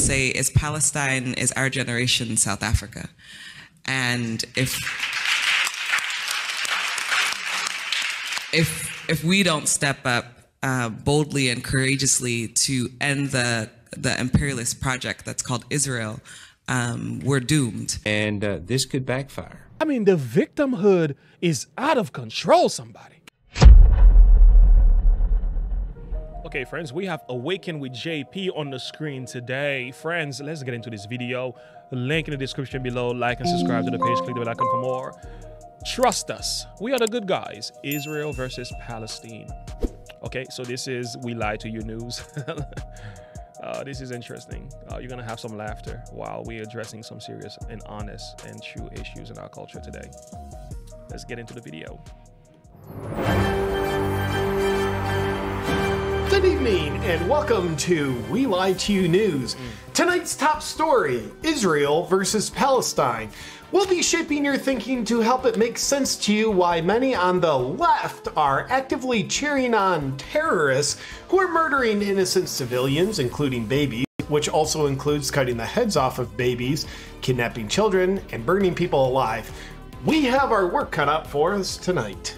say is Palestine is our generation South Africa. And if if if we don't step up uh, boldly and courageously to end the the imperialist project that's called Israel, um, we're doomed. And uh, this could backfire. I mean, the victimhood is out of control, somebody. Okay, friends, we have Awaken with JP on the screen today. Friends, let's get into this video. Link in the description below. Like and subscribe to the page. Click the bell icon for more. Trust us. We are the good guys. Israel versus Palestine. Okay, so this is We Lie to You news. uh, this is interesting. Uh, you're going to have some laughter while we're addressing some serious and honest and true issues in our culture today. Let's get into the video. Good evening and welcome to We Lie to You News. Tonight's top story Israel versus Palestine. We'll be shaping your thinking to help it make sense to you why many on the left are actively cheering on terrorists who are murdering innocent civilians, including babies, which also includes cutting the heads off of babies, kidnapping children, and burning people alive. We have our work cut out for us tonight.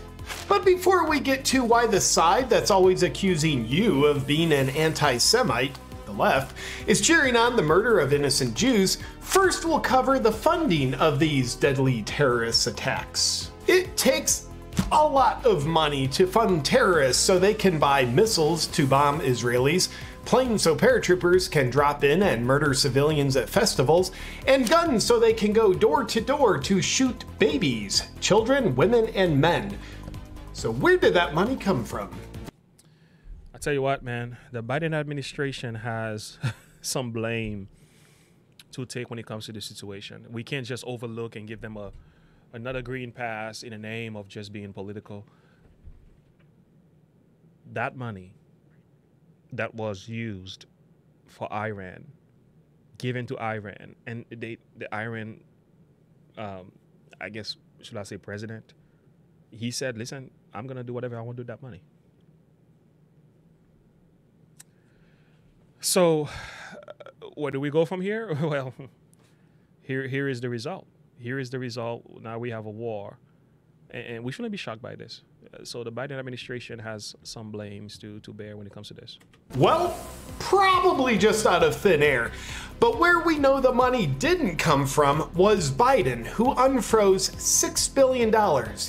But before we get to why the side that's always accusing you of being an anti Semite, the left, is cheering on the murder of innocent Jews, first we'll cover the funding of these deadly terrorist attacks. It takes a lot of money to fund terrorists so they can buy missiles to bomb Israelis, planes so paratroopers can drop in and murder civilians at festivals, and guns so they can go door to door to shoot babies, children, women, and men. So, where did that money come from? I tell you what, man, the Biden administration has some blame to take when it comes to this situation. We can't just overlook and give them a another green pass in the name of just being political. That money that was used for Iran, given to Iran, and they the Iran, um, I guess should I say president, he said, "Listen, I'm gonna do whatever I want to do with that money." So, where do we go from here? well, here here is the result. Here is the result. Now we have a war, and, and we shouldn't be shocked by this. So the Biden administration has some blames to to bear when it comes to this. Well, probably just out of thin air. But where we know the money didn't come from was Biden, who unfroze $6 billion,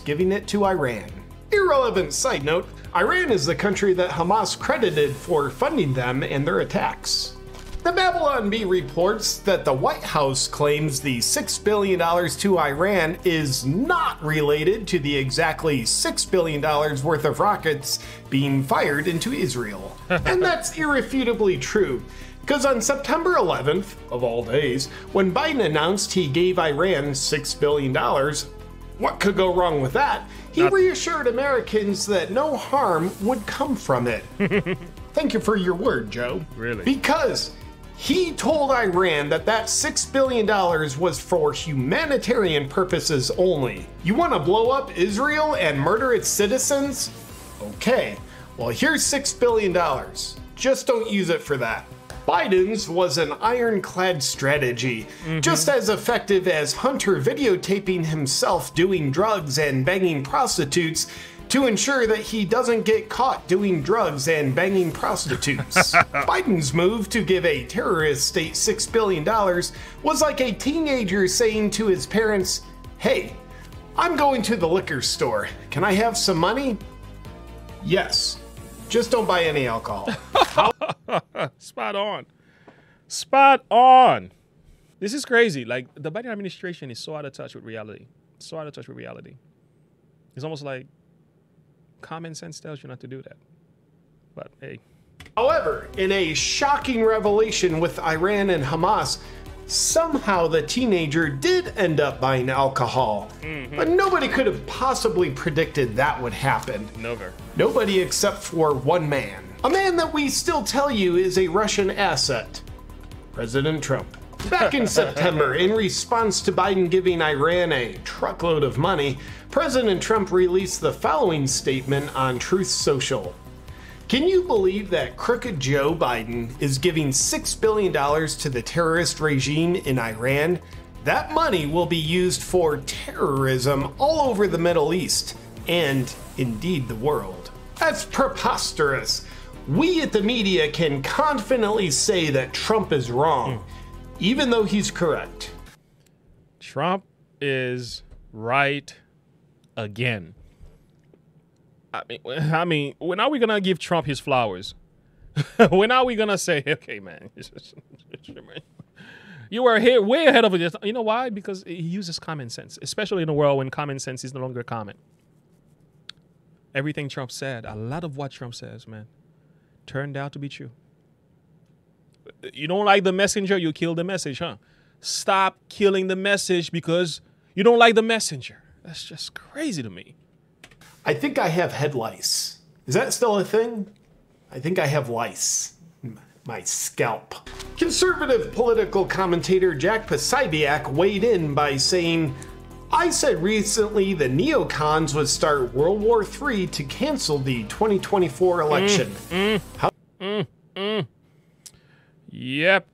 giving it to Iran. Irrelevant side note Iran is the country that Hamas credited for funding them and their attacks. The Babylon Bee reports that the White House claims the $6 billion to Iran is not related to the exactly $6 billion worth of rockets being fired into Israel. and that's irrefutably true. Because on September 11th, of all days, when Biden announced he gave Iran $6 billion, what could go wrong with that? He Not- reassured Americans that no harm would come from it. Thank you for your word, Joe. Really? Because he told Iran that that $6 billion was for humanitarian purposes only. You want to blow up Israel and murder its citizens? Okay, well, here's $6 billion. Just don't use it for that. Biden's was an ironclad strategy, mm-hmm. just as effective as Hunter videotaping himself doing drugs and banging prostitutes to ensure that he doesn't get caught doing drugs and banging prostitutes. Biden's move to give a terrorist state $6 billion was like a teenager saying to his parents, Hey, I'm going to the liquor store. Can I have some money? Yes. Just don't buy any alcohol. Spot on. Spot on. This is crazy. Like the Biden administration is so out of touch with reality. So out of touch with reality. It's almost like common sense tells you not to do that. But hey, However, in a shocking revelation with Iran and Hamas, somehow the teenager did end up buying alcohol. Mm-hmm. But nobody could have possibly predicted that would happen. never. Nobody except for one man. A man that we still tell you is a Russian asset President Trump. Back in September, in response to Biden giving Iran a truckload of money, President Trump released the following statement on Truth Social. Can you believe that crooked Joe Biden is giving $6 billion to the terrorist regime in Iran? That money will be used for terrorism all over the Middle East and indeed the world. That's preposterous. We at the media can confidently say that Trump is wrong, hmm. even though he's correct. Trump is right again. I mean, I mean, when are we gonna give Trump his flowers? when are we gonna say, okay, man, you were here way ahead of it? You know why? Because he uses common sense, especially in a world when common sense is no longer common. Everything Trump said, a lot of what Trump says, man, turned out to be true. You don't like the messenger, you kill the message, huh? Stop killing the message because you don't like the messenger. That's just crazy to me. I think I have head lice. Is that still a thing? I think I have lice. My scalp. Conservative political commentator Jack Posobiec weighed in by saying, I said recently the neocons would start World War III to cancel the 2024 election. mm mm Yep.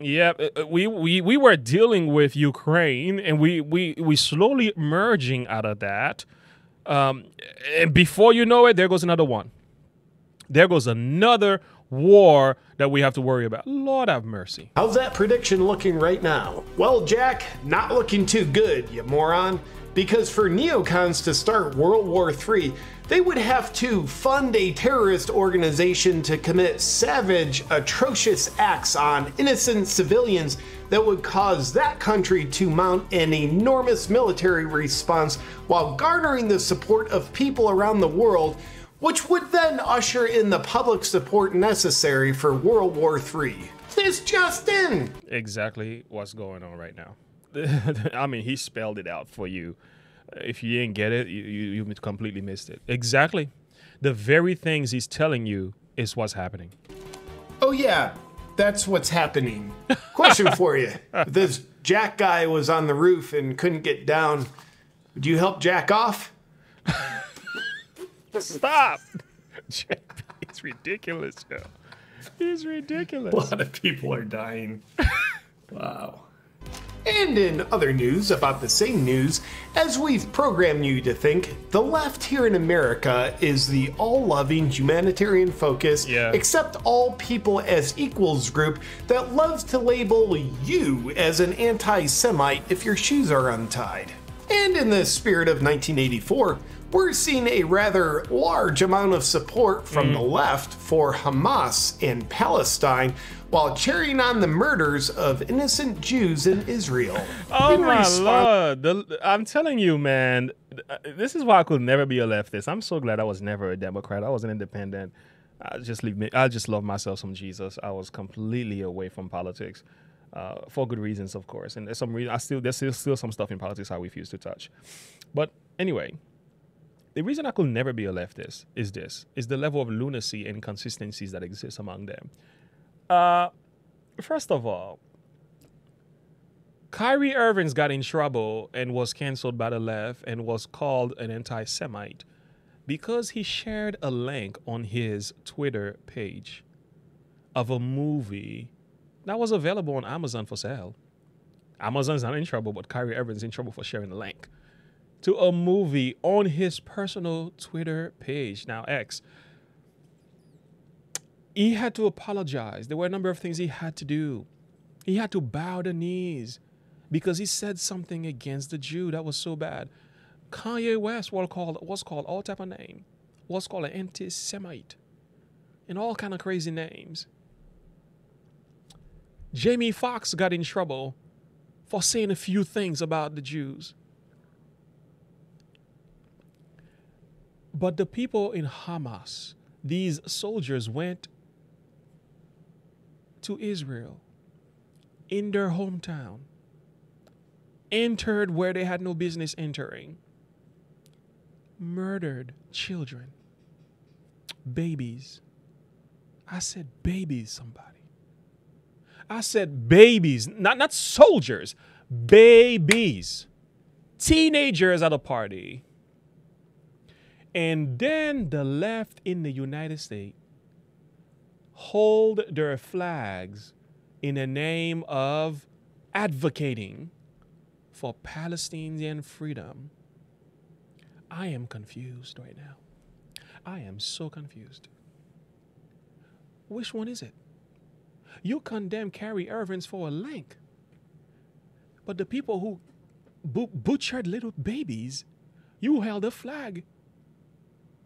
Yep. Uh, uh, We, we we were dealing with Ukraine and we we we slowly merging out of that. Um, and before you know it, there goes another one. There goes another war that we have to worry about. Lord have mercy. How's that prediction looking right now? Well, Jack, not looking too good, you moron. Because for neocons to start World War III, they would have to fund a terrorist organization to commit savage, atrocious acts on innocent civilians that would cause that country to mount an enormous military response while garnering the support of people around the world, which would then usher in the public support necessary for World War III. This just in! Exactly what's going on right now. I mean, he spelled it out for you. If you didn't get it, you, you, you completely missed it. Exactly. The very things he's telling you is what's happening. Oh yeah, that's what's happening. Question for you: this Jack guy was on the roof and couldn't get down, would you help Jack off? Stop! it's ridiculous, Joe. It's ridiculous. A lot of people are dying. wow. And in other news about the same news, as we've programmed you to think, the left here in America is the all loving, humanitarian focus, Yeah. accept all people as equals group that loves to label you as an anti Semite if your shoes are untied. And in the spirit of 1984, we're seeing a rather large amount of support from mm. the left for Hamas in Palestine while cheering on the murders of innocent Jews in Israel. Oh In my response- lord! The, I'm telling you, man. uh, This is why I could never be a leftist. I'm so glad I was never a Democrat. I was an independent. I just leave me. I just love myself some Jesus. I was completely away from politics, uh, for good reasons, of course. And there's some reason I still there's still, still some stuff in politics I refuse to touch. But anyway, the reason I could never be a leftist is this: is the level of lunacy and inconsistencies that exist among them. Uh, first of all, Kyrie Irving's got in trouble and was canceled by the left and was called an anti Semite because he shared a link on his Twitter page of a movie that was available on Amazon for sale. Amazon's not in trouble, but Kyrie Irving's in trouble for sharing a link to a movie on his personal Twitter page, now X. He had to apologize. There were a number of things he had to do. He had to bow the knees because he said something against the Jew that was so bad. Kanye West was called was called all type of name, was called an anti-Semite, and all kind of crazy names. Jamie Foxx got in trouble for saying a few things about the Jews. But the people in Hamas, these soldiers went to Israel in their hometown, entered where they had no business entering, murdered children, babies. I said babies, somebody. I said babies, not, not soldiers, babies, teenagers at a party. And then the left in the United States hold their flags in the name of advocating for Palestinian freedom. I am confused right now. I am so confused. Which one is it? You condemn Kyrie Irving's for a link, but the people who butchered little babies, you held a flag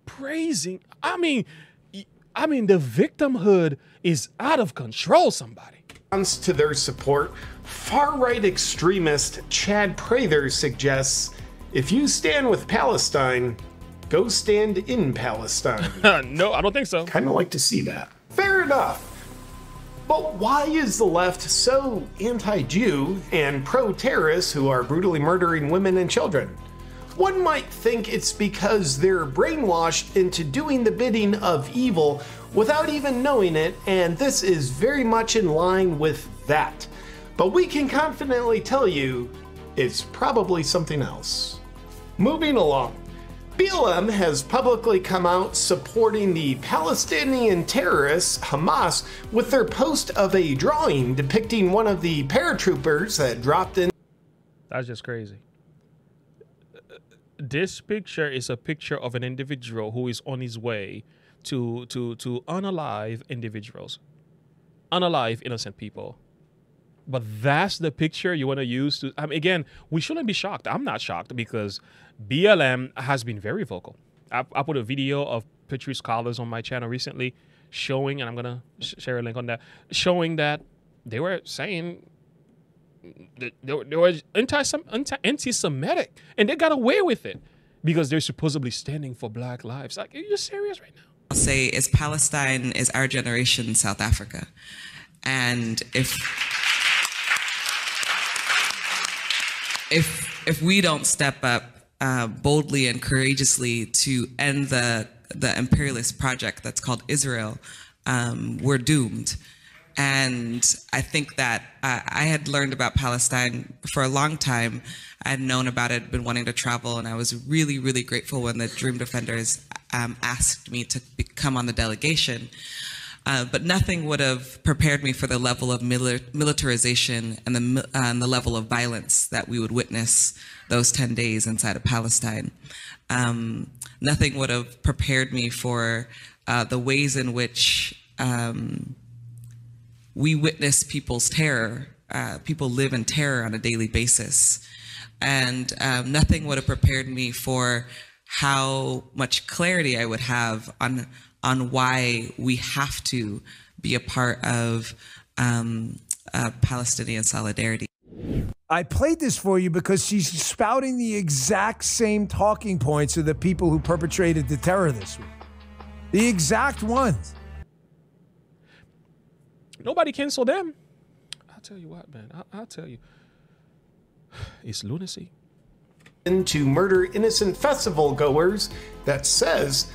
praising. I mean, I mean, the victimhood is out of control. Somebody. to their support, far right extremist Chad Prather suggests if you stand with Palestine, go stand in Palestine. no, I don't think so. kind of like to see that. Fair enough. But why is the left so anti Jew and pro terrorists who are brutally murdering women and children? One might think it's because they're brainwashed into doing the bidding of evil without even knowing it, and this is very much in line with that. But we can confidently tell you it's probably something else. Moving along. BLM has publicly come out supporting the Palestinian terrorists Hamas with their post of a drawing depicting one of the paratroopers that dropped in That's just crazy. This picture is a picture of an individual who is on his way to to to unalive individuals, unalive innocent people. But that's the picture you want to use to. I mean, again, we shouldn't be shocked. I'm not shocked because BLM has been very vocal. I, I put a video of Patrisse Cullors on my channel recently, showing, and I'm gonna sh- share a link on that, showing that they were saying they, were anti anti Semitic, and they got away with it because they're supposedly standing for Black lives. Like, are you serious right now? I'll say is Palestine is our generation South Africa. And if if if we don't step up uh, boldly and courageously to end the the imperialist project that's called Israel, um, we're doomed. And I think that uh, I had learned about Palestine for a long time. I had known about it, been wanting to travel, and I was really, really grateful when the Dream Defenders um, asked me to be- come on the delegation. Uh, but nothing would have prepared me for the level of mili- militarization and the, uh, and the level of violence that we would witness those 10 days inside of Palestine. Um, nothing would have prepared me for uh, the ways in which um, we witness people's terror. Uh, people live in terror on a daily basis. And um, nothing would have prepared me for how much clarity I would have on, on why we have to be a part of um, uh, Palestinian solidarity. I played this for you because she's spouting the exact same talking points of the people who perpetrated the terror this week. The exact ones. Nobody cancel them. I'll tell you what, man. I- I'll tell you. It's lunacy. to murder innocent festival goers that says,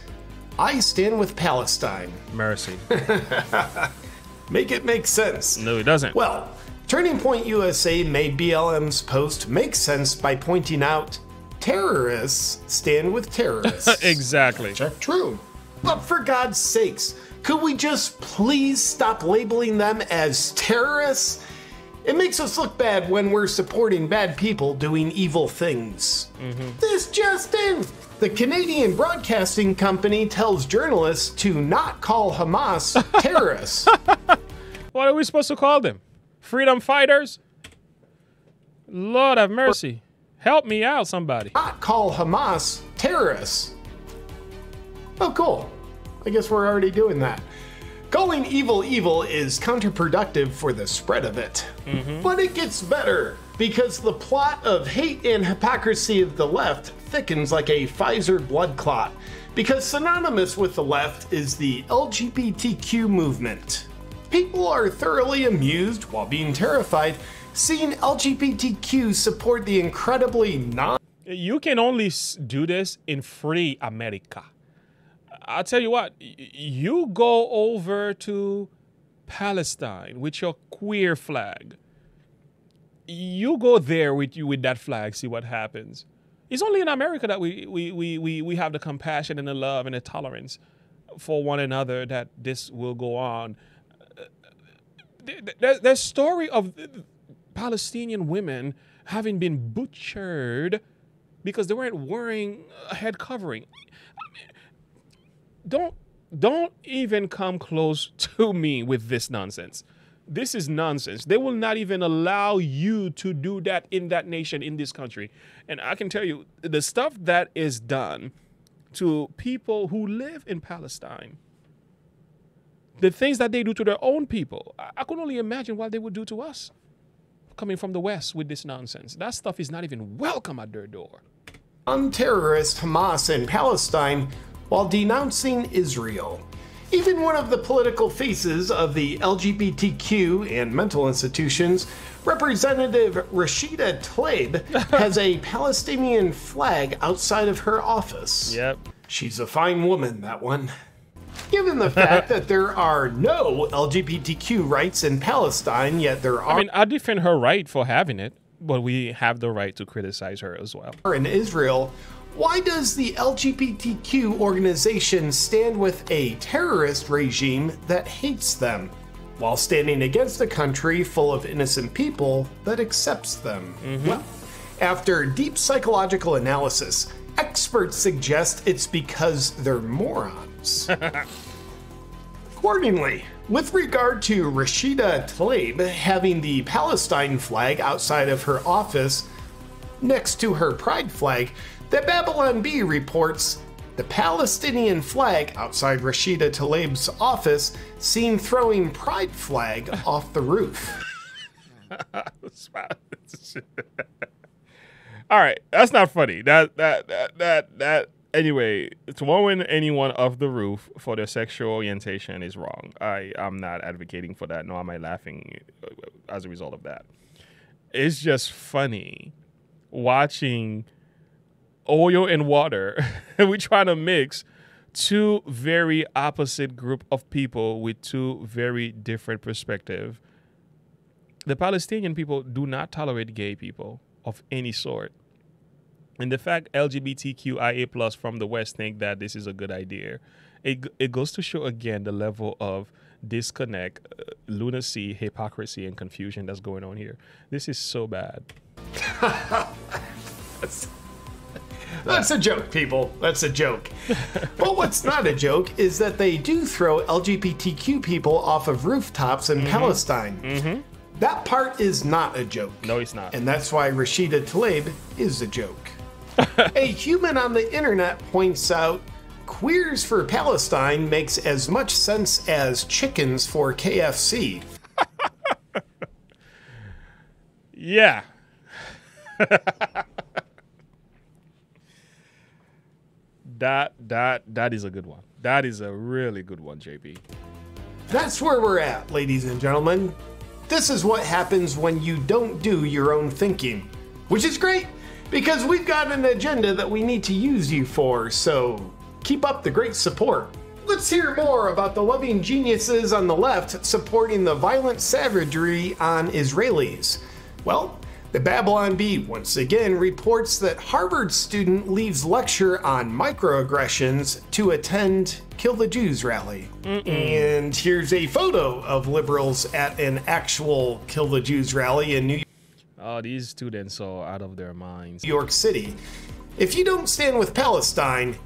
I stand with Palestine. Mercy. Make it make sense. No, it doesn't. Well, Turning Point USA made BLM's post make sense by pointing out terrorists stand with terrorists. exactly. True. But for God's sakes, could we just please stop labeling them as terrorists? It makes us look bad when we're supporting bad people doing evil things. Mm-hmm. This just in. The Canadian Broadcasting Company tells journalists to not call Hamas terrorists. What are we supposed to call them? Freedom fighters? Lord have mercy. Help me out, somebody. not call Hamas terrorists. Oh, cool. I guess we're already doing that. Calling evil evil is counterproductive for the spread of it. Mm-hmm. But it gets better because the plot of hate and hypocrisy of the left thickens like a Pfizer blood clot. Because synonymous with the left is the LGBTQ movement. People are thoroughly amused while being terrified seeing LGBTQ support the incredibly non You can only do this in free America. I'll tell you what, you go over to Palestine with your queer flag. You go there with you with that flag, see what happens. It's only in America that we we, we, we, we have the compassion and the love and the tolerance. for one another that this will go on. Uh, there- story of Palestinian women having been butchered because they weren't wearing a head covering. Don't don't even come close to me with this nonsense. This is nonsense. They will not even allow you to do that in that nation, in this country. And I can tell you, the stuff that is done to people who live in Palestine, the things that they do to their own people, I, I can only imagine what they would do to us coming from the West with this nonsense. That stuff is not even welcome at their door. on terrorist Hamas in Palestine while denouncing Israel. Even one of the political faces of the LGBTQ and mental institutions, Representative Rashida Tlaib, has a Palestinian flag outside of her office. Yep. She's a fine woman, that one. Given the fact that there are no LGBTQ rights in Palestine, yet there are I mean, I defend her right for having it, but we have the right to criticize her as well. in Israel, why does the LGBTQ organization stand with a terrorist regime that hates them, while standing against a country full of innocent people that accepts them? Mm-hmm. Well, after deep psychological analysis, experts suggest it's because they're morons. Accordingly, with regard to Rashida Tlaib having the Palestine flag outside of her office next to her pride flag, the Babylon Bee reports the Palestinian flag outside Rashida Tlaib's office seen throwing pride flag off the roof. All right, that's not funny. That that that that that. Anyway, throwing anyone off the roof for their sexual orientation is wrong. I I'm not advocating for that. Nor am I laughing uh, as a result of that. It's just funny watching oil and water. We're trying to mix two very opposite group of people with two very different perspective. The Palestinian people do not tolerate gay people of any sort. And the fact LGBTQIA plus from the West think that this is a good idea, it, it goes to show again the level of disconnect, uh, lunacy, hypocrisy, and confusion that's going on here. This is so bad. That's a joke, people. That's a joke. but what's not a joke is that they do throw LGBTQ people off of rooftops in mm-hmm. Palestine. Mm-hmm. That part is not a joke. No, it's not. And that's why Rashida Tlaib is a joke. a human on the internet points out queers for Palestine makes as much sense as chickens for KFC. Yeah. that that that is a good one. That is a really good one, JP. That's where we're at, ladies and gentlemen. This is what happens when you don't do your own thinking, which is great because we've got an agenda that we need to use you for, so keep up the great support. Let's hear more about the loving geniuses on the left supporting the violent savagery on Israelis. Well, the Babylon Bee once again reports that Harvard student leaves lecture on microaggressions to attend Kill the Jews rally. And here's a photo of liberals at an actual Kill the Jews rally in New York. Oh, these students are out of their minds. New York City. If you don't stand with Palestine,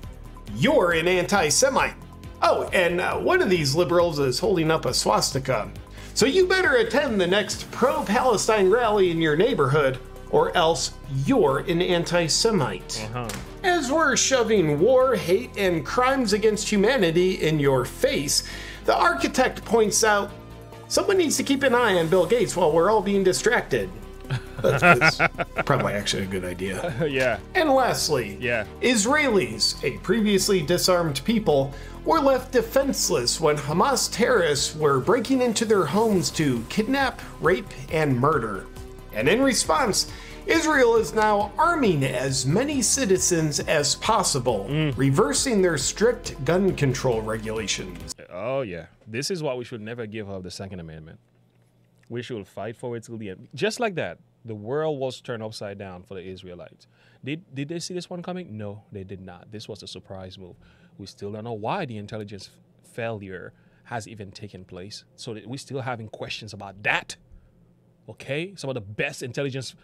you're an anti Semite. Oh, and uh, one of these liberals is holding up a swastika. So you better attend the next pro Palestine rally in your neighborhood, or else you're an anti Semite. Uh-huh. As we're shoving war, hate, and crimes against humanity in your face, the architect points out someone needs to keep an eye on Bill Gates while we're all being distracted. That's, that's probably actually a good idea. yeah. And lastly, Yeah. Israelis, a previously disarmed people, were left defenseless when Hamas terrorists were breaking into their homes to kidnap, rape, and murder. And in response, Israel is now arming as many citizens as possible, mm. reversing their strict gun control regulations. Oh yeah. This is why we should never give up the Second Amendment. We should fight for it till the end. Just like that, the world was turned upside down for the Israelites. Did, did they see this one coming? No, they did not. This was a surprise move. We still don't know why the intelligence failure has even taken place. So we're still having questions about that. Okay? Some of the best intelligence,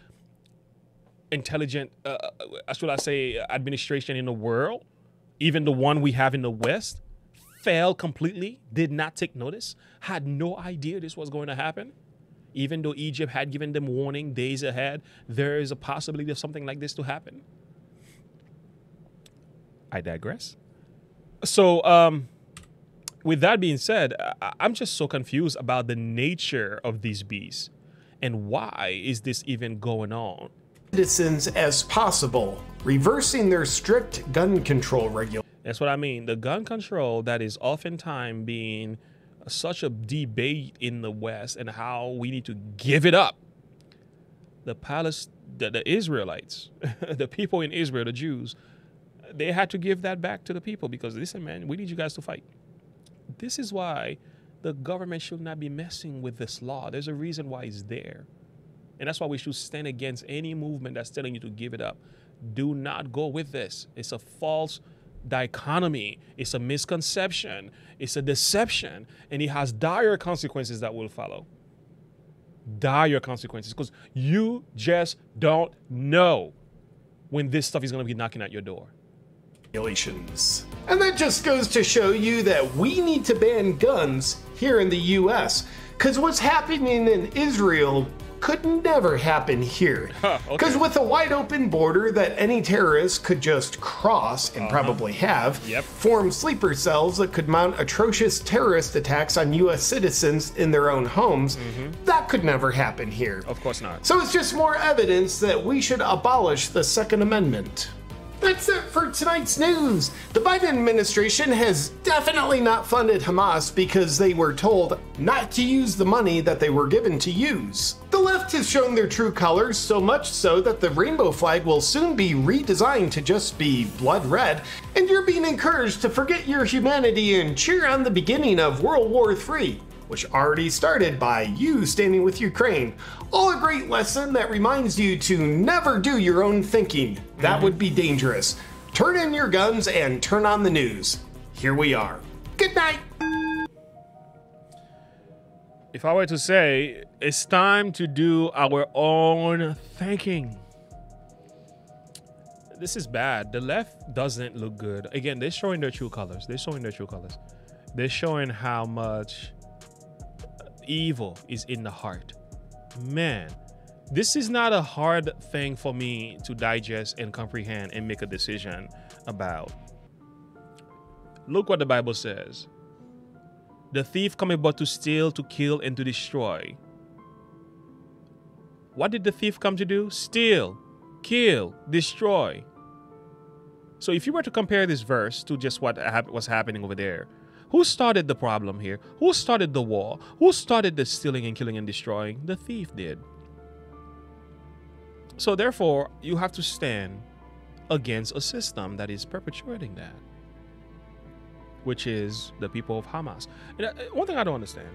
intelligent, uh, uh, should I say, administration in the world, even the one we have in the West, failed completely, did not take notice, had no idea this was going to happen. Even though Egypt had given them warning days ahead, there is a possibility of something like this to happen. I digress. So, um, with that being said, I- I'm just so confused about the nature of these beasts and why is this even going on? Citizens as possible, reversing their strict gun control regulations. That's what I mean. The gun control that is oftentimes being such a debate in the West and how we need to give it up. The Palest- the, the Israelites, the people in Israel, the Jews, they had to give that back to the people because listen, man, we need you guys to fight. This is why the government should not be messing with this law. There's a reason why it's there. And that's why we should stand against any movement that's telling you to give it up. Do not go with this. It's a false dichotomy. It's a misconception. It's a deception. And it has dire consequences that will follow. Dire consequences. Because you just don't know when this stuff is going to be knocking at your door. regulations. And that just goes to show you that we need to ban guns here in the US. Because what's happening in Israel could never happen here. Huh, Because okay. with a wide open border that any terrorist could just cross and probably have, Uh-huh. Yep. form sleeper cells that could mount atrocious terrorist attacks on US citizens in their own homes, that could never happen here. Mm-hmm. Of course not. So it's just more evidence that we should abolish the Second Amendment. That's it for tonight's news. The Biden administration has definitely not funded Hamas because they were told not to use the money that they were given to use. The left has shown their true colors so much so that the rainbow flag will soon be redesigned to just be blood red, and you're being encouraged to forget your humanity and cheer on the beginning of World War III which already started by you standing with Ukraine. All a great lesson that reminds you to never do your own thinking. That mm-hmm. would be dangerous. Turn in your guns and turn on the news. Here we are. Good night. If I were to say, it's time to do our own thinking. This is bad. The left doesn't look good. Again, they're showing their true colors. They're showing their true colors. They're showing how much evil is in the heart. Man, this is not a hard thing for me to digest and comprehend and make a decision about. Look what the Bible says. The thief cometh but to steal, to kill, and to destroy. What did the thief come to do? Steal, kill, destroy. So if you were to compare this verse to just what was happening over there, who started the problem here? Who started the war? Who started the stealing and killing and destroying? The thief did. So therefore, you have to stand against a system that is perpetuating that which is the people of Hamas. And uh, one thing I don't understand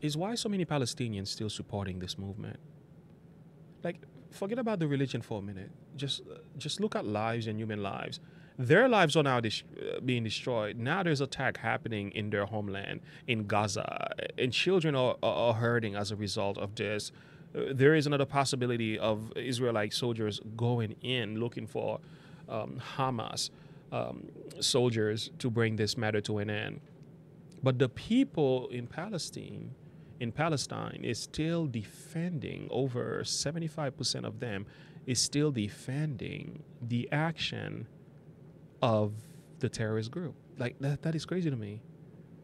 is why so many Palestinians still supporting this movement. Like, forget about the religion for a minute. Just, uh, just look at lives and human lives. Their lives are now dis- uh, being destroyed. Now there's attack happening in their homeland, in Gaza, and children are, are, hurting as a result of this. Uh, there is another possibility of Israelite soldiers going in looking for um, Hamas um, soldiers to bring this matter to an end. But the people in Palestine, in Palestine, is still defending. Over 75% of them is still defending the action of the terrorist group. Like that, that is crazy to me.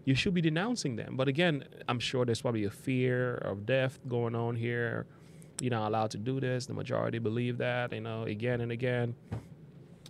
You should be denouncing them. But again, I'm sure there's probably a fear of death going on here. You're not allowed to do this. The majority believe that, you know, again and again.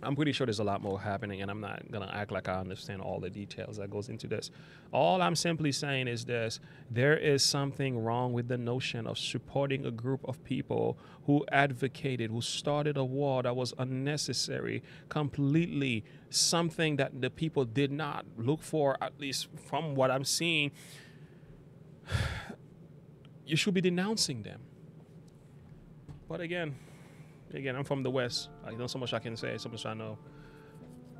I'm pretty sure there's a lot more happening, and I'm not gonna act like I understand all the details that goes into this. All I'm simply saying is this: there is something wrong with the notion of supporting a group of people who advocated, who started a war that was unnecessary, completely something that the people did not look for, at least from what I'm seeing. you should be denouncing them. But again, again, I'm from the West. I know so much I can say, so much I know.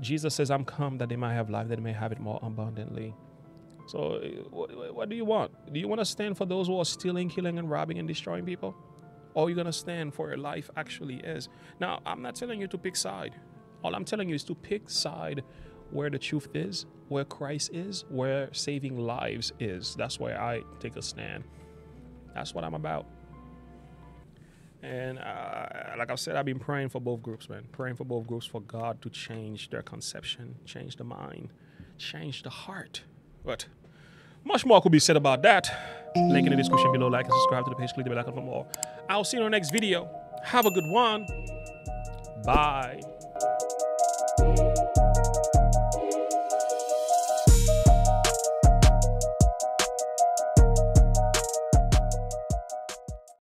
Jesus says, I'm come that they might have life, that they may have it more abundantly. So, what, what do you want? Do you want to stand for those who are stealing, killing, and robbing and destroying people? Or you going to stand for your life actually is? Now, I'm not telling you to pick side. All I'm telling you is to pick side where the truth is, where Christ is, where saving lives is. That's where I take a stand. That's what I'm about. And uh, like I said, I've been praying for both groups, man. Praying for both groups for God to change their conception, change the mind, change the heart. But much more could be said about that. Link in the description below. Like and subscribe to the page. Click the bell icon for more. I'll see you in the next video. Have a good one. Bye.